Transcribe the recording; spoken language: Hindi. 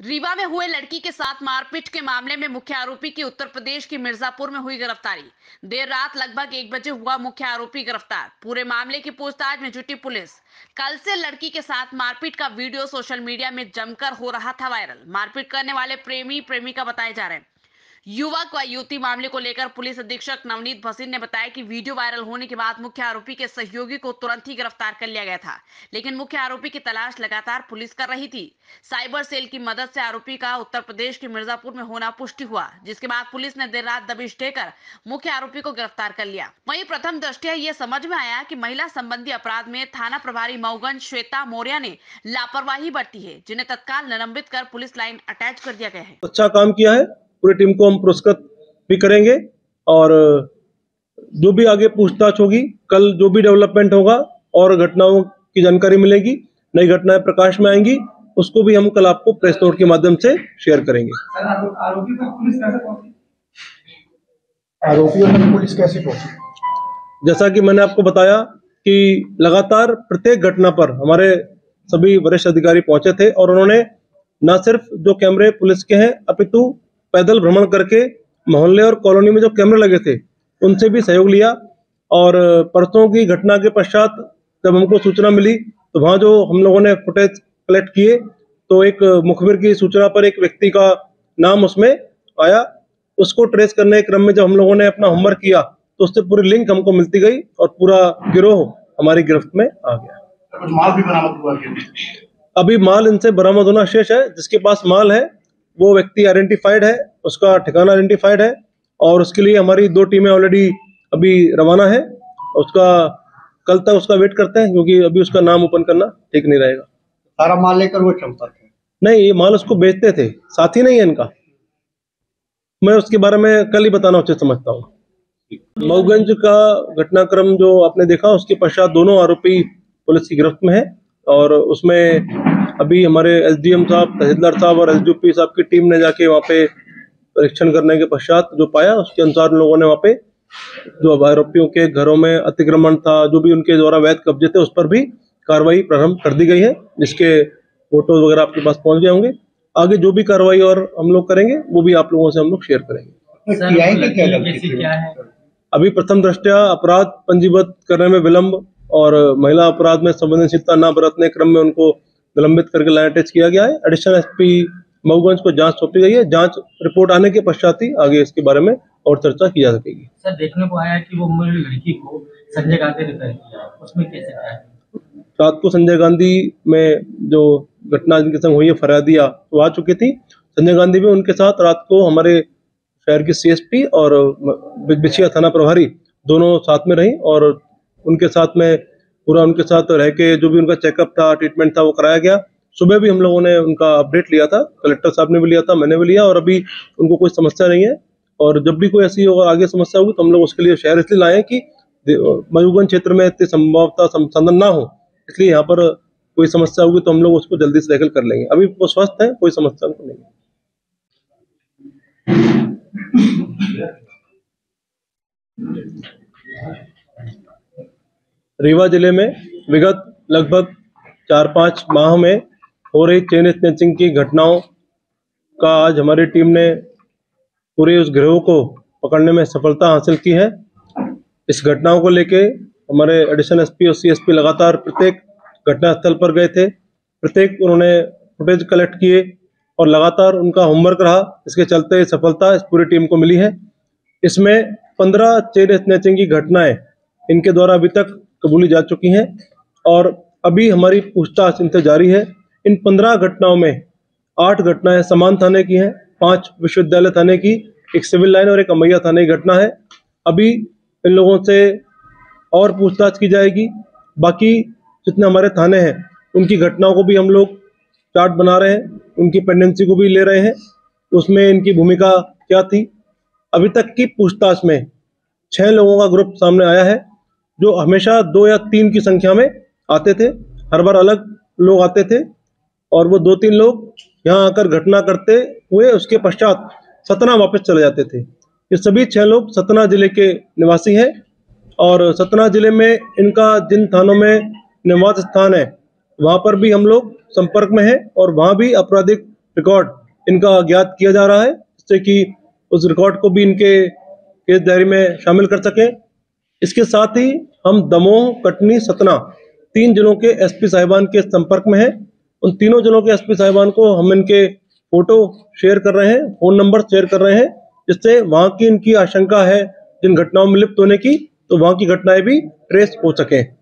रीवा में हुए लड़की के साथ मारपीट के मामले में मुख्य आरोपी की उत्तर प्रदेश की मिर्जापुर में हुई गिरफ्तारी। देर रात लगभग एक बजे हुआ मुख्य आरोपी गिरफ़्तार। पूरे मामले की पूछताछ में जुटी पुलिस। कल से लड़की के साथ मारपीट का वीडियो सोशल मीडिया में जमकर हो रहा था वायरल। मारपीट करने वाले प्रेमी, प्रेमिका बताए जा रहे हैं। युवक व युवती मामले को लेकर पुलिस अधीक्षक नवनीत भसीन ने बताया कि वीडियो वायरल होने के बाद मुख्य आरोपी के सहयोगी को तुरंत ही गिरफ़्तार कर लिया गया था, लेकिन मुख्य आरोपी की तलाश लगातार पुलिस कर रही थी। साइबर सेल की मदद से आरोपी का उत्तर प्रदेश के मिर्जापुर में होना पुष्टि हुआ, जिसके बाद पुलिस ने देर रात दबिश देकर मुख्य आरोपी को गिरफ़्तार कर लिया। वही प्रथम दृष्टिया ये समझ में आया की महिला संबंधी अपराध में थाना प्रभारी मऊगंज श्वेता मौर्य ने लापरवाही बरती है, जिन्हें तत्काल निलंबित कर पुलिस लाइन अटैच कर दिया गया है। अच्छा काम किया है। पूरी टीम को हम पुरस्कृत भी करेंगे और जो भी आगे पूछताछ होगी कल जो भी डेवलपमेंट होगा और घटनाओं की जानकारी मिलेगी नई घटनाएँ प्रकाश में आएँगी उसको भी हम कल आपको प्रेस नोट के माध्यम से शेयर करेंगे। सर आरो- आरोपी पर पुलिस कैसे पहुँची? आरोपियों तक पुलिस कैसे पहुँची? जैसा कि मैंने आपको बताया कि लगातार प्रत्येक घटना पर हमारे सभी वरिष्ठ अधिकारी पहुँचे थे और उन्होंने न सिर्फ़ जो कैमरे पुलिस के हैं अपितु पैदल भ्रमण करके मोहल्ले और कॉलोनी में जो कैमरे लगे थे उनसे भी सहयोग लिया और परसों की घटना के पश्चात जब हमको सूचना मिली तो वहाँ जो हम लोगों ने फुटेज कलेक्ट किए तो एक मुखबिर की सूचना पर एक व्यक्ति का नाम उसमें आया। उसको ट्रेस करने के क्रम में जब हम लोगों ने अपना होमवर्क किया तो उससे पूरी लिंक हमको मिलती गई और पूरा गिरोह हमारी गिरफ्त में आ गया। माल भी बरामद हुआ अभी माल इनसे बरामद होना शेष है जिसके पास माल है वो व्यक्ति आइडेंटिफाइड है उसका ठिकाना आइडेंटिफाइड है और उसके लिए हमारी दो टीमें ऑलरेडी अभी रवाना है। उसका कल तक उसका वेट करते हैं क्योंकि अभी उसका नाम ओपन करना ठीक नहीं रहेगा। सारा माल लेकर वो है नहीं ये माल उसको बेचते थे साथी नहीं है इनका। मैं उसके बारे में कल ही बताना उचित समझता हूँ। मऊगंज का घटनाक्रम जो आपने देखा उसके पश्चात दोनों आरोपी पुलिस की गिरफ्त में है और उसमें अभी हमारे एसडीएम साहब तहसीलदार साहब और एसडीओपी साहब की टीम ने जाके वहाँ पे परीक्षण करने के पश्चात जो पाया उसके अनुसार लोगों ने वहाँ पे जो आरोपियों के घरों में अतिक्रमण था जो भी उनके द्वारा वैध कब्जे थे उस पर भी कार्रवाई प्रारंभ कर दी गई है जिसके फ़ोटोज़ वगैरह आपके पास पहुँच गए होंगे। आगे जो भी कार्रवाई और हम लोग करेंगे वो भी आप लोगों से हम लोग शेयर करेंगे? क्या है? अभी प्रथम दृष्टया अपराध पंजीबद्ध करने में विलंब और महिला अपराध में संवेदनशीलता न बरतने क्रम में उनको निलंबित करके लाइन अटैच किया गया है। एडिशनल एसपी मऊगंज को जाँच सौंपी गई है। जाँच रिपोर्ट आने के पश्चात ही आगे इसके बारे में और चर्चा की जा सकेगी। सर देखने को आया कि वो लड़की को संजय गांधी ने कर दिया उसमें कैसे रात को संजय गांधी में जो घटना जिनके संग हुई है फरियादिया वो आ चुकी थी। संजय गांधी भी उनके साथ रात को हमारे शहर की सीएसपी और बिछिया थाना प्रभारी दोनों साथ में रही और उनके साथ में पूरा उनके साथ रह के जो भी उनका चेकअप था ट्रीटमेंट था, वो कराया गया। सुबह भी हम लोगों ने उनका अपडेट लिया था। कलेक्टर साहब ने भी लिया था, मैंने भी लिया और अभी उनको कोई समस्या नहीं है। और जब भी कोई ऐसी और आगे समस्या होगी तो हम लोग उसके लिए शहर इसलिए लाए हैं कि मयूरगंज क्षेत्र में इतनी संभवता संसाधन ना हो। इसलिए यहाँ पर कोई समस्या होगी तो हम लोग उसको जल्दी से टैकल कर लेंगे। अभी वो स्वस्थ है, कोई समस्या उनको नहीं है। रीवा ज़िले में विगत लगभग चार पाँच माह में हो रही चेन स्नैचिंग की घटनाओं का आज हमारी टीम ने पूरे उस गिरोह को पकड़ने में सफलता हासिल की है। इस घटनाओं को लेके हमारे एडिशनल एसपी और सीएसपी लगातार प्रत्येक घटना स्थल पर गए थे। प्रत्येक उन्होंने फुटेज कलेक्ट किए और लगातार उनका होमवर्क रहा। इसके चलते सफलता इस पूरी टीम को मिली है। इसमें पंद्रह चेन स्नैचिंग की घटनाएँ इनके द्वारा अभी तक कबूली जा चुकी हैं और अभी हमारी पूछताछ इनसे जारी है। इन पंद्रह घटनाओं में आठ घटनाएँ समान थाने की हैं, पाँच विश्वविद्यालय थाने की, एक सिविल लाइन और एक अमैया थाने की घटना है। अभी इन लोगों से और पूछताछ की जाएगी। बाकी जितने हमारे थाने हैं, उनकी घटनाओं को भी हम लोग चार्ट बना रहे हैं, उनकी पेंडेंसी को भी ले रहे हैं। उसमें इनकी भूमिका क्या थी? अभी तक की पूछताछ में छह लोगों का ग्रुप सामने आया है। जो हमेशा दो या तीन की संख्या में आते थे, हर बार अलग लोग आते थे और वो दो तीन लोग यहाँ आकर घटना करते हुए उसके पश्चात सतना वापस चले जाते थे। ये सभी छह लोग सतना ज़िले के निवासी हैं और सतना ज़िले में इनका जिन थानों में निवास स्थान है, वहाँ पर भी हम लोग संपर्क में हैं और वहाँ भी आपराधिक रिकॉर्ड इनका ज्ञात किया जा रहा है, जिससे कि उस रिकॉर्ड को भी इनके केस डायरी में शामिल कर सकें। इसके साथ ही हम दमोह, कटनी, सतना तीन जिलों के एसपी साहिबान के संपर्क में हैं। उन तीनों जिलों के एसपी साहिबान को हम इनके फ़ोटो शेयर कर रहे हैं, फ़ोन नंबर शेयर कर रहे हैं, जिससे वहाँ की इनकी आशंका है, जिन घटनाओं में लिप्त होने की तो वहाँ की घटनाएँ भी ट्रेस हो सके।